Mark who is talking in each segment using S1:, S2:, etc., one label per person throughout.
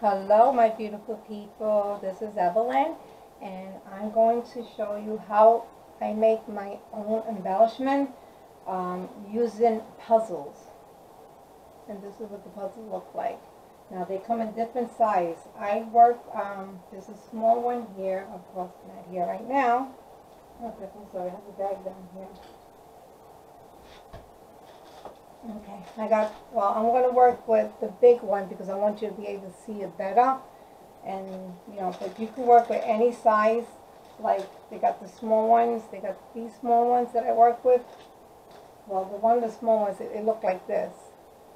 S1: Hello, my beautiful people. This is Evelyn, and I'm going to show you how I make my own embellishment um, using puzzles. And this is what the puzzles look like. Now they come in different size. I work, um, there's a small one here, of course not here right now. Okay, I'm sorry, I have a bag down here. Okay, I got, well, I'm gonna work with the big one because I want you to be able to see it better. And, you know, but you can work with any size, like, they got the small ones, they got these small ones that I work with. Well, the one the small ones, it, it looked like this.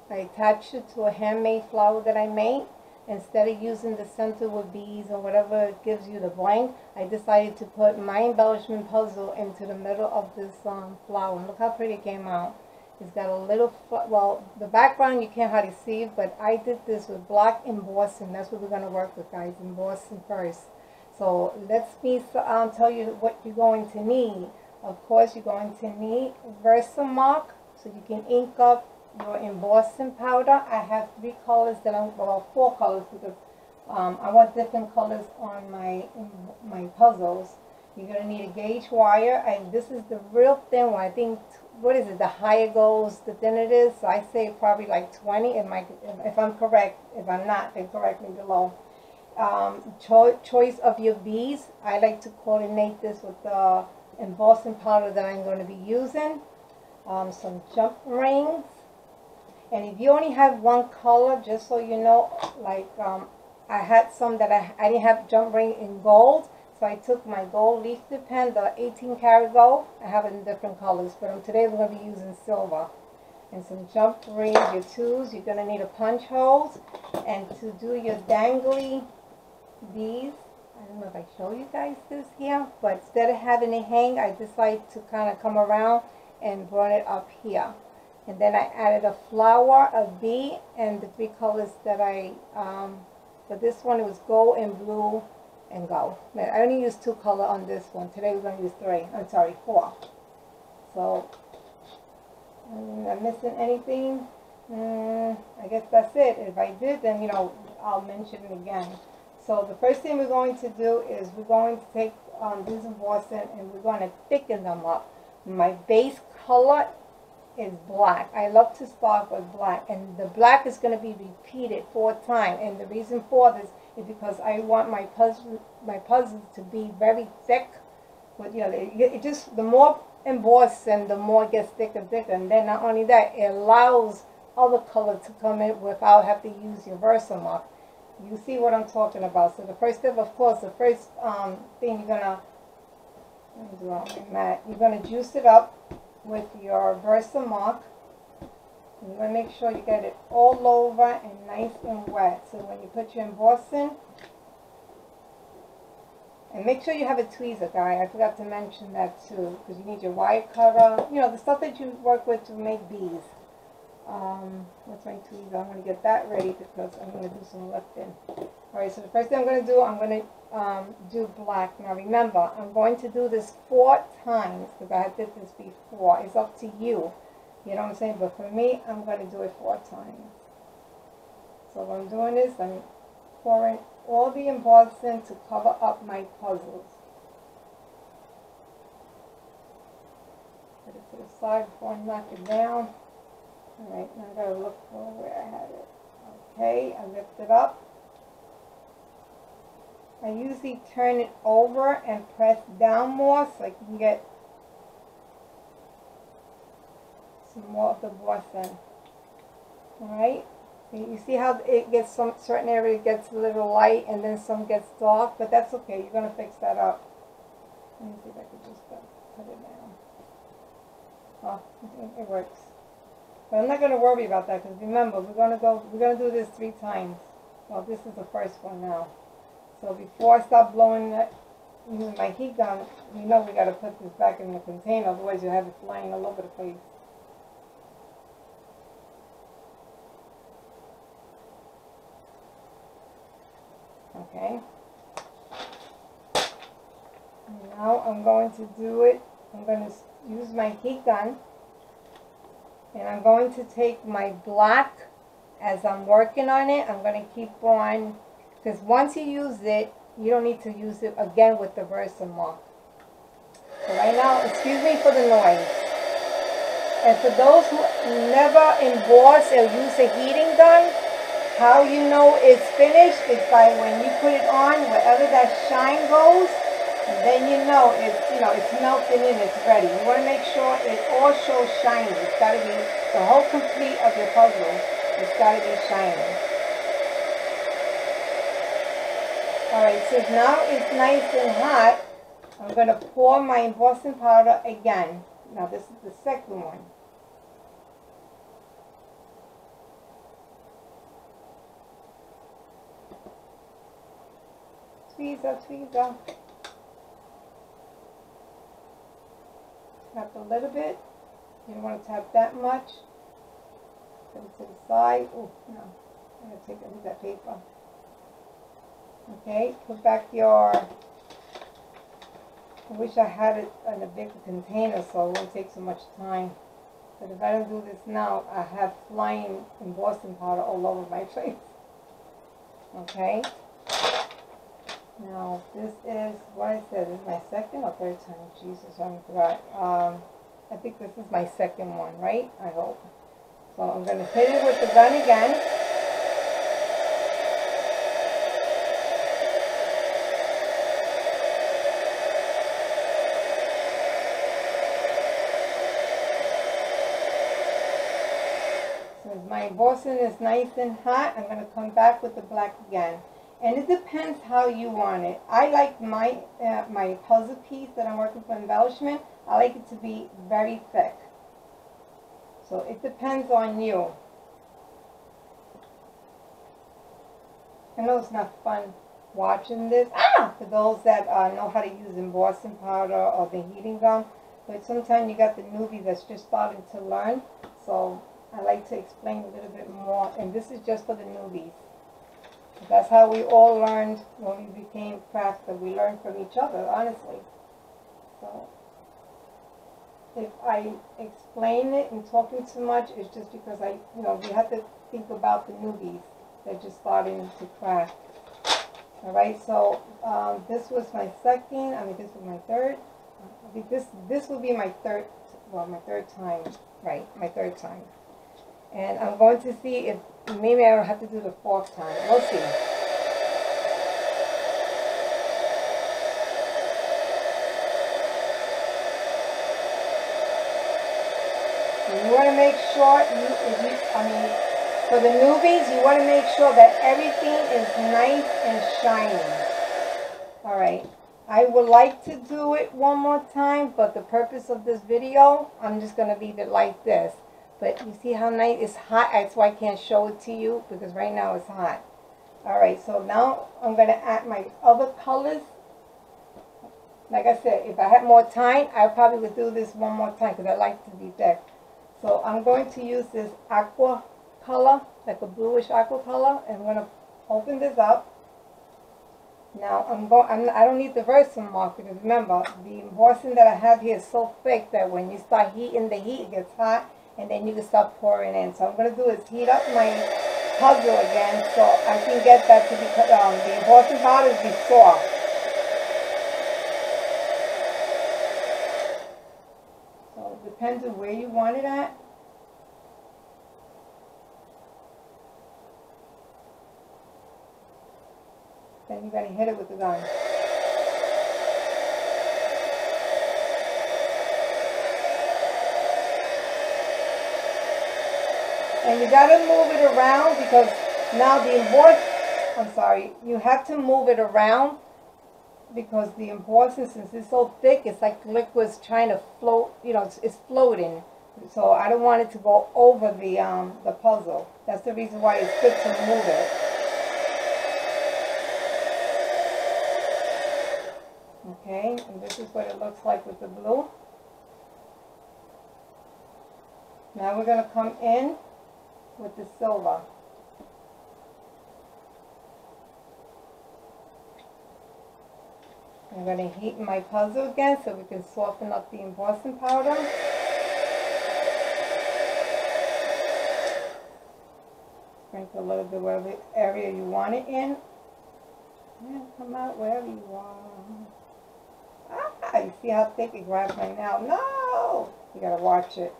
S1: I attached it to a handmade flower that I made. Instead of using the center with beads or whatever gives you the blank, I decided to put my embellishment puzzle into the middle of this um, flower. And look how pretty it came out. It's got a little, well, the background you can't hardly see, but I did this with black embossing. That's what we're going to work with, guys, embossing first. So let's me um, tell you what you're going to need. Of course, you're going to need Versamark, so you can ink up your embossing powder. I have three colors that I'm, well, four colors because um, I want different colors on my my puzzles. You're going to need a gauge wire, and this is the real thin one. I think what is it? The higher goes, the thinner it is. So I say probably like 20. If, my, if I'm correct, if I'm not, then correct me below. Um, cho choice of your beads. I like to coordinate this with the embossing powder that I'm going to be using. Um, some jump rings. And if you only have one color, just so you know, like um, I had some that I, I didn't have jump ring in gold. So I took my gold leaf tip pen, the 18 karat gold. I have it in different colors, but today I'm going to be using silver. And some jump rings, your tools. You're going to need a punch holes. And to do your dangly beads, I don't know if I show you guys this here, but instead of having it hang, I decided to kind of come around and run it up here. And then I added a flower, a bee, and the three colors that I, um, for this one it was gold and blue and go. I only used two color on this one. Today we're going to use three. I'm sorry, four. So, am I missing anything? Mm, I guess that's it. If I did, then, you know, I'll mention it again. So the first thing we're going to do is we're going to take um, these embossing and we're going to thicken them up. My base color is black. I love to start with black. And the black is going to be repeated four times. And the reason for this is because I want my puzzle my puzzles to be very thick. But you know, it, it just the more embossed and the more it gets thicker and thicker. And then not only that, it allows other color to come in without having to use your Versamark. You see what I'm talking about. So the first step, of course, the first um, thing you're gonna do on my mat, you're gonna juice it up with your Versamark. You want to make sure you get it all over and nice and wet. So when you put your embossing, and make sure you have a tweezer, guy. I forgot to mention that too, because you need your wire cutter. You know, the stuff that you work with to make bees. Um, what's my tweezer? I'm going to get that ready because I'm going to do some lifting. Alright, so the first thing I'm going to do, I'm going to um, do black. Now remember, I'm going to do this four times because I did this before. It's up to you. You know what I'm saying? But for me, I'm going to do it four times. So what I'm doing is I'm pouring all the embossing to cover up my puzzles. Put it to the side before I knock it down. Alright, now I gotta look for where I had it. Okay, I lift it up. I usually turn it over and press down more so I can get some more of the blessing. Alright? You see how it gets some certain area gets a little light and then some gets dark, but that's okay. You're gonna fix that up. Let me see if I can just put it down. Oh, it, it works. But I'm not gonna worry about that because remember we're gonna go we're gonna do this three times. Well, this is the first one now. So before I stop blowing that using my heat gun, you know we gotta put this back in the container, otherwise you have it flying all over the place. Okay. Now I'm going to do it. I'm going to use my heat gun. And I'm going to take my black as I'm working on it. I'm going to keep on Because once you use it, you don't need to use it again with the Versamark. So right now, excuse me for the noise. And for those who never emboss or use a heating gun, how you know it's finished is by when you put it on, wherever that shine goes, then you know it's, you know, it's melting in, it's ready. You want to make sure it all shows shiny. It's got to be, the whole complete of your puzzle, it's got to be shiny. Alright, so now it's nice and hot. I'm going to pour my embossing powder again. Now this is the second one. Tweezer, tweezer. Tap a little bit. You don't want to tap that much. Put it to the side. Oh, no. I'm going to take a that paper. Okay, put back your, I wish I had it in a bigger container so it won't take so much time. But if I don't do this now, I have flying embossing powder all over my face. Okay. Now, this is, what I said, this is my second or third time? Jesus, I forgot. Um, I think this is my second one, right? I hope. So I'm going to hit it with the gun again. My embossing is nice and hot, I'm going to come back with the black again. And it depends how you want it. I like my uh, my puzzle piece that I'm working for embellishment, I like it to be very thick. So it depends on you. I know it's not fun watching this. Ah! For those that uh, know how to use embossing powder or the heating gun. But sometimes you got the newbie that's just starting to learn. So I like to explain a little bit more. And this is just for the newbies. That's how we all learned when we became crafters. We learned from each other, honestly. So if I explain it and talking too much, it's just because I, you know, we have to think about the newbies that just starting to craft. All right, so um, this was my second. I mean, this was my third. This this will be my third. Well, my third time. Right, my third time. And I'm going to see if maybe I don't have to do the fourth time. We'll see. you want to make sure, you, you, I mean, for the newbies, you want to make sure that everything is nice and shiny. All right. I would like to do it one more time, but the purpose of this video, I'm just going to leave it like this. But you see how nice, it's hot, that's why I can't show it to you, because right now it's hot. Alright, so now I'm going to add my other colors. Like I said, if I had more time, I probably would do this one more time, because I like to be thick. So I'm going to use this aqua color, like a bluish aqua color, and I'm going to open this up. Now I'm going. I don't need the Versamark because remember the embossing that I have here is so thick that when you start heating the heat, it gets hot and then you can start pouring in. So I'm going to do is heat up my puzzle again so I can get that to be, um, the embossing powder is be soft. So it depends on where you want it at. Then you're going to hit it with the gun. And you got to move it around because now the emboss, I'm sorry, you have to move it around because the embossing, since it's so thick, it's like liquid's trying to float, you know, it's, it's floating. So I don't want it to go over the, um, the puzzle. That's the reason why it's good to move it. Okay, and this is what it looks like with the blue. Now we're going to come in with the silver. I'm going to heat my puzzle again so we can soften up the embossing powder. Sprinkle a little bit whatever area you want it in. Yeah, come out wherever you are. Ah, you see how thick it grabs my nail? No! You gotta watch it.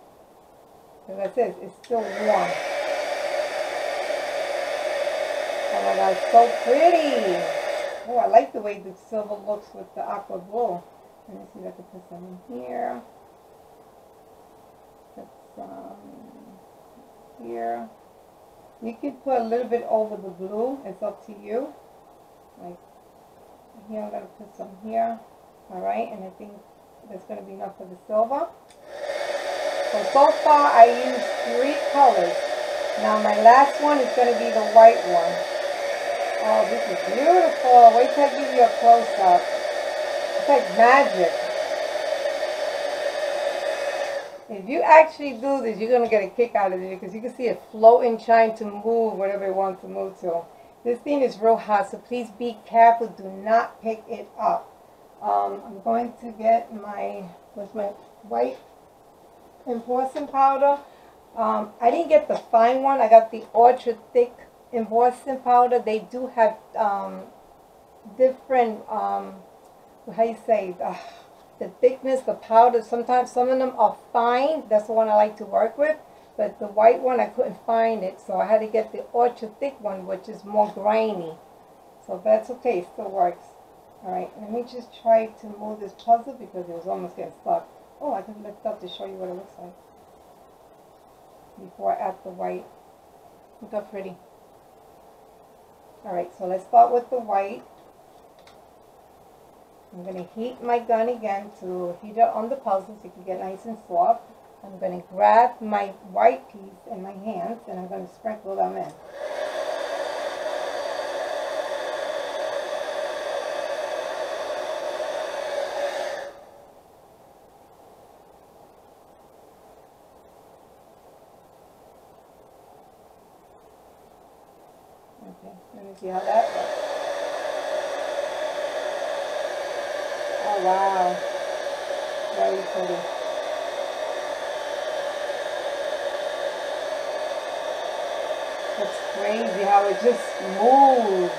S1: As I said, it's still warm. Oh it's so pretty! Oh, I like the way the silver looks with the aqua blue. Let me see if I can put some in here. Put some here. You can put a little bit over the blue. It's up to you. Like here, I'm gonna put some here. All right, and I think that's gonna be enough for the silver. So so far I used three colors. Now my last one is gonna be the white one. Oh, this is beautiful. Wait till I give you a close up. It's like magic. If you actually do this, you're going to get a kick out of it because you can see it floating, trying to move whatever it wants to move to. This thing is real hot, so please be careful. Do not pick it up. Um, I'm going to get my, what's my white and embossing powder. Um, I didn't get the fine one. I got the ultra thick embossing powder. They do have um, different, um, how you say, uh, the thickness, the powder. Sometimes some of them are fine. That's the one I like to work with. But the white one, I couldn't find it. So I had to get the ultra thick one, which is more grainy. So that's okay. It still works. All right. Let me just try to move this puzzle because it was almost getting stuck. Oh, I can lift up to show you what it looks like. Before I add the white. Look how pretty. Alright, so let's start with the white. I'm going to heat my gun again to heat it on the puzzle so it can get nice and soft. I'm going to grab my white piece in my hands and I'm going to sprinkle them in. See how that looks. Oh wow, very pretty. That's crazy how it just moves.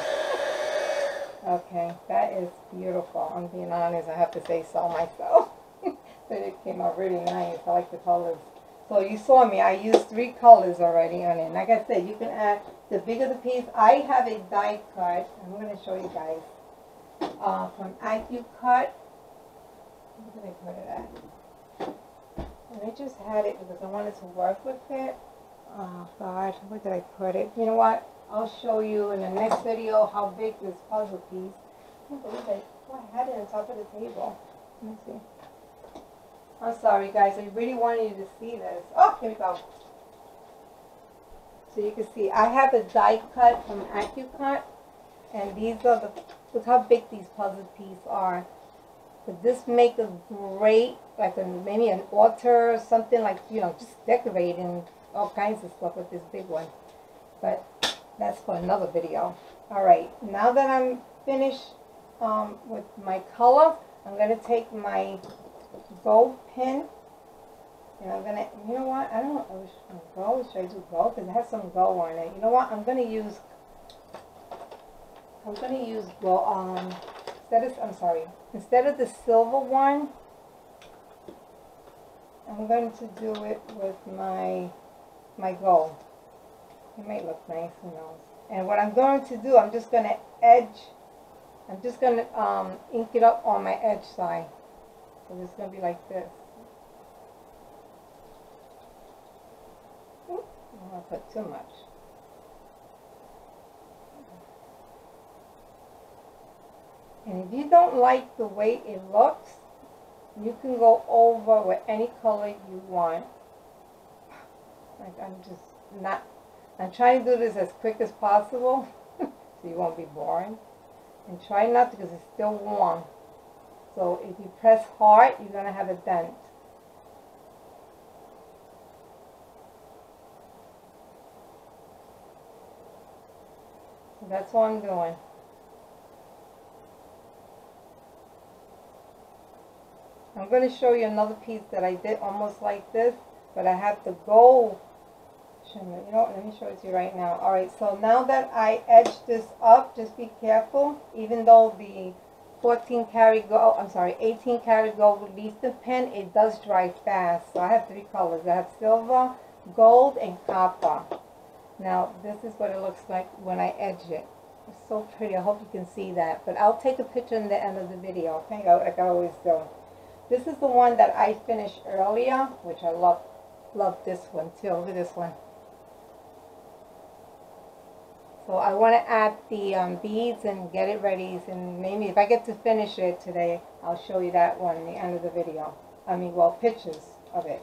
S1: Okay, that is beautiful. I'm being honest, I have to say so myself. but it came out really nice. I like the colors. So you saw me, I used three colors already on it. Like I said, you can add the bigger the piece. I have a die cut. I'm going to show you guys. Uh, from IQ Cut. Where did I put it at? And I just had it because I wanted to work with it. Oh God, where did I put it? You know what? I'll show you in the next video how big this puzzle piece. I can't believe I had it on top of the table. Let me see. I'm sorry guys, I really wanted you to see this. Oh, here we go. So you can see, I have a die cut from AccuCut, and these are the, look how big these puzzle pieces are. But this make a great, like a, maybe an altar or something like, you know, just decorating all kinds of stuff with this big one. But that's for another video. Alright, now that I'm finished um, with my color, I'm going to take my gold pin. and I'm gonna, you know what, I don't know which one gold, should I do gold? Because it has some gold on it. You know what, I'm gonna use, I'm gonna use, well, um, instead of, I'm sorry, instead of the silver one, I'm going to do it with my, my gold. It might look nice, who knows. And what I'm going to do, I'm just gonna edge, I'm just gonna um, ink it up on my edge side. So it's going to be like this. I don't want to put too much. And if you don't like the way it looks, you can go over with any color you want. Like I'm just not, I'm trying to do this as quick as possible so you won't be boring. And try not to because it's still warm. So if you press hard, you're going to have a dent. So that's what I'm doing. I'm going to show you another piece that I did almost like this, but I have gold shouldn't You know let me show it to you right now. Alright, so now that I edged this up, just be careful, even though the 14 karat gold, I'm sorry, 18 karat gold release the pen, it does dry fast. So I have three colors. I have silver, gold, and copper. Now, this is what it looks like when I edge it. It's so pretty. I hope you can see that. But I'll take a picture in the end of the video, okay? Like I always do. This is the one that I finished earlier, which I love. Love this one too. Look at this one. So I want to add the um, beads and get it ready. And maybe if I get to finish it today, I'll show you that one in the end of the video. I mean, well, pictures of it.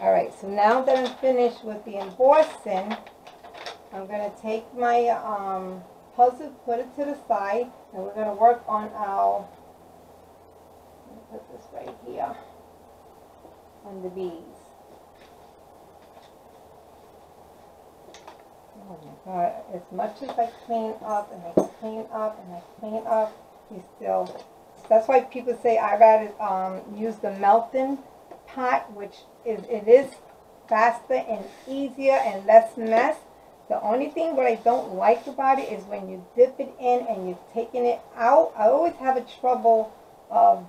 S1: Alright, so now that I'm finished with the embossing, I'm going to take my um, puzzle, put it to the side, and we're going to work on our, put this right here, on the beads. My god, as much as I clean up and I clean up and I clean up, you still, that's why people say I rather um, use the melting pot, which is, it is faster and easier and less mess. The only thing what I don't like about it is when you dip it in and you're taking it out, I always have a trouble of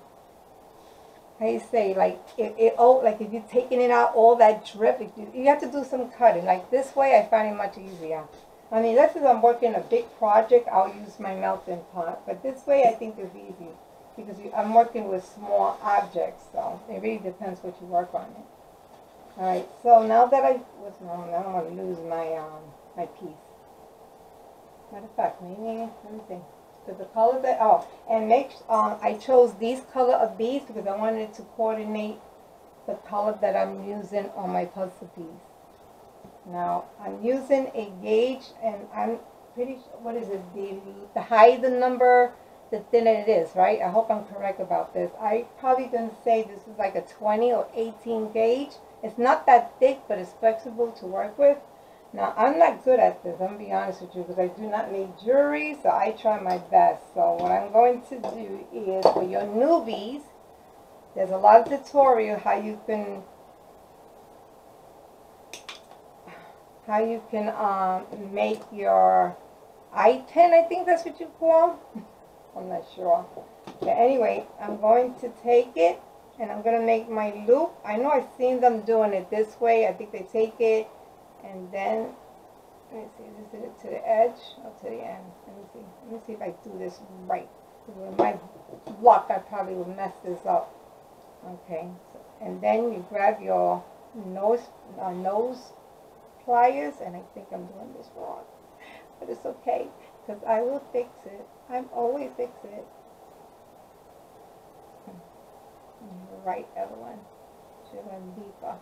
S1: you say like it, it oh like if you're taking it out all that drip you, you have to do some cutting. Like this way I find it much easier. I mean unless I'm working a big project. I'll use my melting pot. But this way I think is easy because you, I'm working with small objects so it really depends what you work on it. Alright so now that I what's wrong? I don't want to lose my um my piece matter of fact maybe let me think so the color that, oh, and make, um, I chose these color of beads because I wanted to coordinate the color that I'm using on my puzzle piece. Now, I'm using a gauge and I'm pretty, sure, what is it, the, the higher the number, the thinner it is, right? I hope I'm correct about this. I probably gonna say this is like a 20 or 18 gauge. It's not that thick, but it's flexible to work with. Now, I'm not good at this, I'm going to be honest with you, because I do not make jewelry, so I try my best. So what I'm going to do is, for your newbies, there's a lot of tutorial how you can, how you can um, make your eye pin, I think that's what you call I'm not sure. But anyway, I'm going to take it, and I'm going to make my loop. I know I've seen them doing it this way. I think they take it and then let me see, is it to the edge or to the end? Let me see. Let me see if I do this right. With my block, I probably will mess this up. Okay, so, and then you grab your nose uh, nose pliers, and I think I'm doing this wrong, but it's okay because I will fix it. I'm always fix it. Right, Evelyn. Should have been deeper.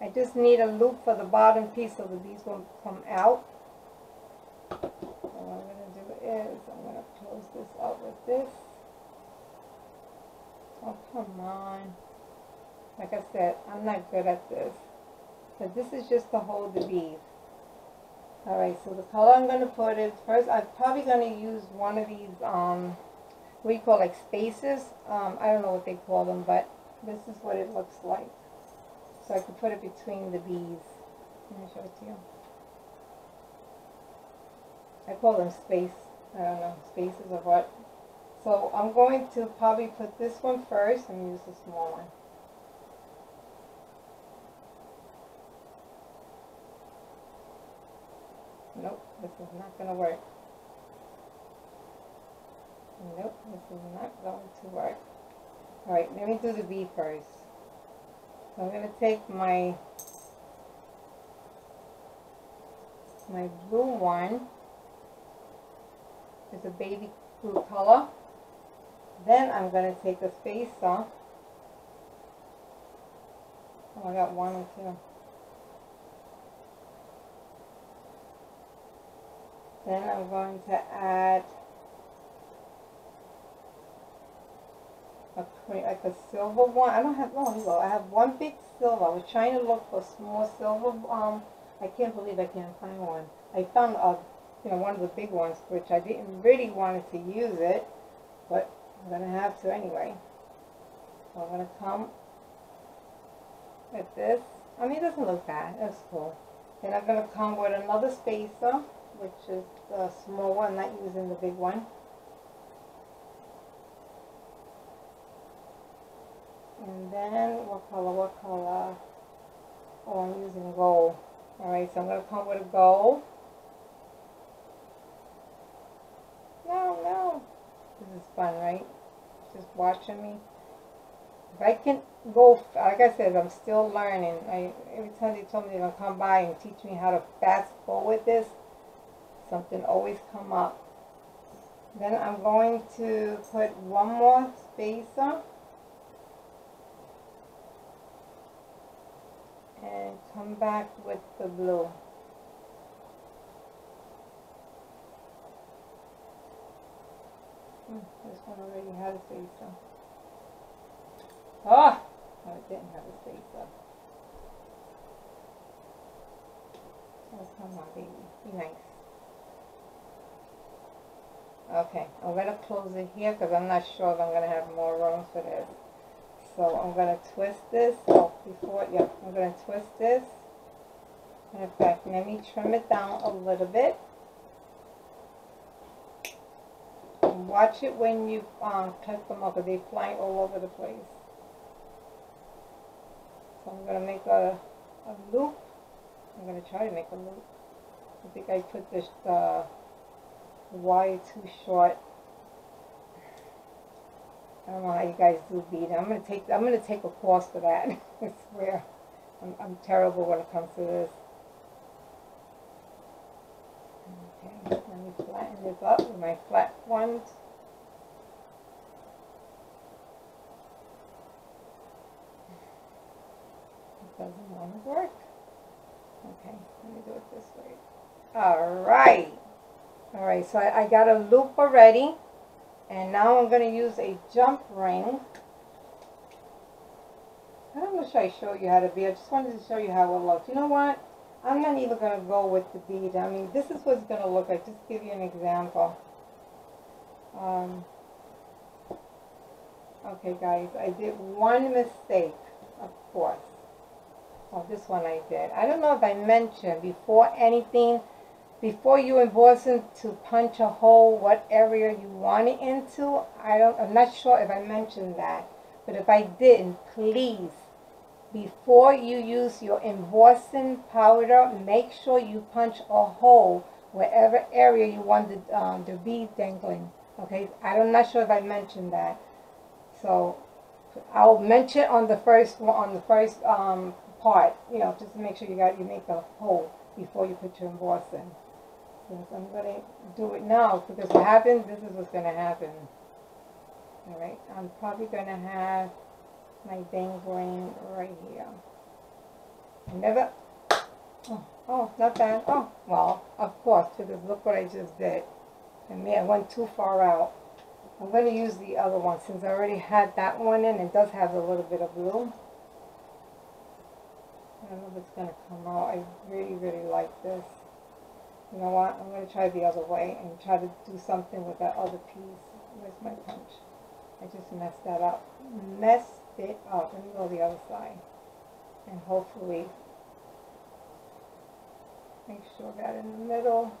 S1: I just need a loop for the bottom piece so the beads won't come out. So what I'm going to do is I'm going to close this up with this. Oh, come on. Like I said, I'm not good at this. But this is just to hold the bead. Alright, so the color I'm going to put is, first I'm probably going to use one of these, um, what do you call like spaces? Um, I don't know what they call them, but this is what it looks like. So I could put it between the bees. Let me show it to you. I call them space. I don't know, spaces or what. So I'm going to probably put this one first and use the small one. Nope, this is not going to work. Nope, this is not going to work. Alright, let me do the bee first. So I'm going to take my my blue one. It's a baby blue color. Then I'm going to take a spacer. Oh, I got one or two. Then I'm going to add a like a silver one. I don't have, oh, here go. I have one big silver. I was trying to look for small silver. Um, I can't believe I can't find one. I found a, you know, one of the big ones, which I didn't really want to use it, but I'm gonna have to anyway. So I'm gonna come with this. I mean, it doesn't look bad. That's cool. Then I'm gonna come with another spacer, which is the small one, not using the big one. And then, what color, what color? Oh, I'm using gold. Alright, so I'm gonna come with a gold. No, no. This is fun, right? Just watching me. If I can go, like I said, I'm still learning. I every time they told me they're gonna come by and teach me how to fast forward this, something always come up. Then I'm going to put one more spacer. And come back with the blue. Hmm, this one already had a spacer. Oh, no, it didn't have a spacer. Oh, come on, baby. Be nice. Okay, I'm going to close it here because I'm not sure if I'm going to have more room for this. So I'm going to twist this. Oh, before, yeah, I'm going to twist this. In fact, let me trim it down a little bit. And watch it when you um, cut them up they fly all over the place. So I'm going to make a, a loop. I'm going to try to make a loop. I think I put this uh, wire too short. I don't know how you guys do bead. I'm gonna take I'm gonna take a course for that. I swear. I'm I'm terrible when it comes to this. Okay, let me flatten this up with my flat ones. It doesn't want to work. Okay, let me do it this way. Alright. Alright, so I, I got a loop already. And now I'm going to use a jump ring. I don't wish I showed you how to be. I just wanted to show you how it looks. You know what? I'm not even going to go with the bead. I mean, this is what it's going to look like. Just give you an example. Um, okay, guys. I did one mistake, of course. Oh, this one I did. I don't know if I mentioned before anything before you embossing to punch a hole what area you want it into I don't I'm not sure if I mentioned that but if I didn't please before you use your embossing powder make sure you punch a hole wherever area you want the, um, the bead dangling okay? I'm not sure if I mentioned that. So I'll mention on the first on the first um, part you know just to make sure you got you make a hole before you put your embossing since I'm going to do it now because what happens, this is what's going to happen. Alright, I'm probably going to have my dangling right here. I never, oh, oh, not bad. Oh, well, of course, because look what I just did. I mean, I went too far out. I'm going to use the other one since I already had that one in. It does have a little bit of blue. I don't know if it's going to come out. I really, really like this you know what, I'm going to try the other way and try to do something with that other piece. Where's my punch? I just messed that up. Messed it up. Let me go the other side. And hopefully make sure that in the middle.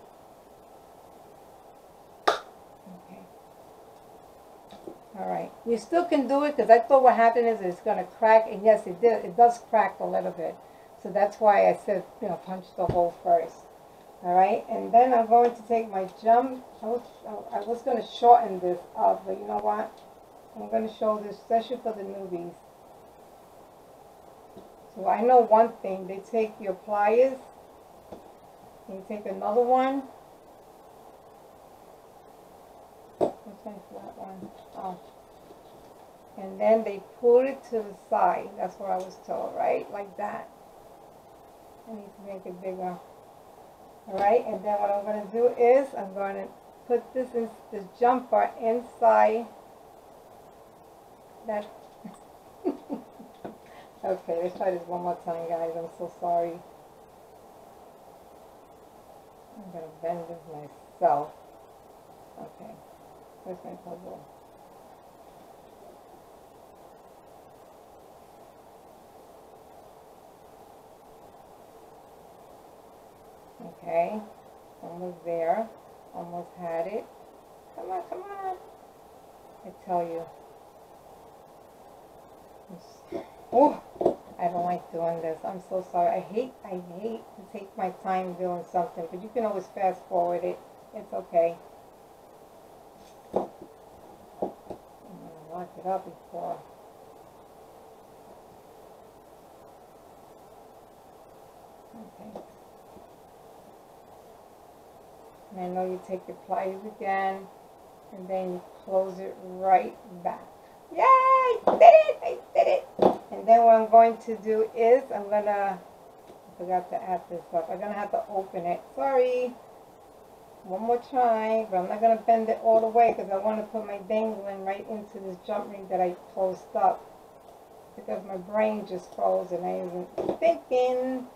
S1: Okay. Alright. You still can do it because I thought what happened is it's going to crack. And yes, it did. It does crack a little bit. So that's why I said, you know, punch the hole first. Alright, and then I'm going to take my jump, oh, I was, I was going to shorten this up, but you know what? I'm going to show this, especially for the newbies. So I know one thing, they take your pliers, and you take another one. Flat one? Oh. And then they pull it to the side. That's what I was told, right? Like that. I need to make it bigger. Alright, and then what I'm going to do is I'm going to put this in this jumper inside that. okay, let's try this one more time, guys. I'm so sorry. I'm going to bend this myself. Okay, where's my puzzle? Okay, almost there, almost had it. Come on, come on. I tell you. Oh, I don't like doing this. I'm so sorry. I hate, I hate to take my time doing something, but you can always fast forward it. It's okay. I'm gonna lock it up before. Okay. And I know you take your pliers again, and then you close it right back. Yay! I Did it! I did it! And then what I'm going to do is, I'm gonna, I forgot to add this up. I'm gonna have to open it. Sorry. One more try, but I'm not gonna bend it all the way because I want to put my dangling right into this jump ring that I closed up. Because my brain just froze and I wasn't thinking.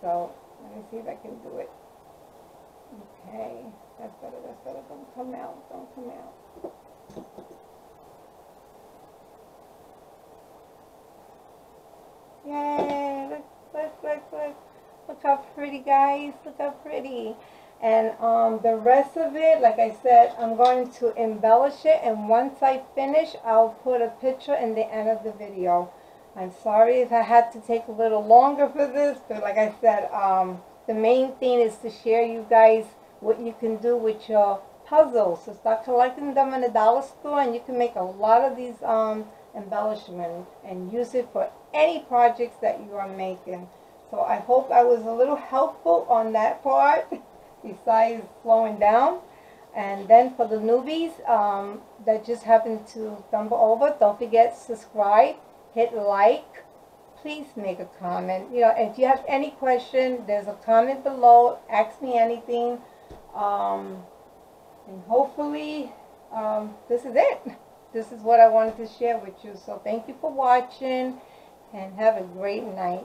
S1: So, let me see if I can do it. Okay, that's better, that's better. Don't come out, don't come out. Yay, look, look, look, look. Look how pretty, guys. Look how pretty. And um, the rest of it, like I said, I'm going to embellish it. And once I finish, I'll put a picture in the end of the video. I'm sorry if I had to take a little longer for this, but like I said, um, the main thing is to share you guys what you can do with your puzzles. So start collecting them in the dollar store and you can make a lot of these um, embellishments and use it for any projects that you are making. So I hope I was a little helpful on that part besides slowing down. And then for the newbies um, that just happen to stumble over, don't forget subscribe, hit like, please make a comment. You know, if you have any question, there's a comment below. Ask me anything. Um, and hopefully, um, this is it. This is what I wanted to share with you. So thank you for watching and have a great night.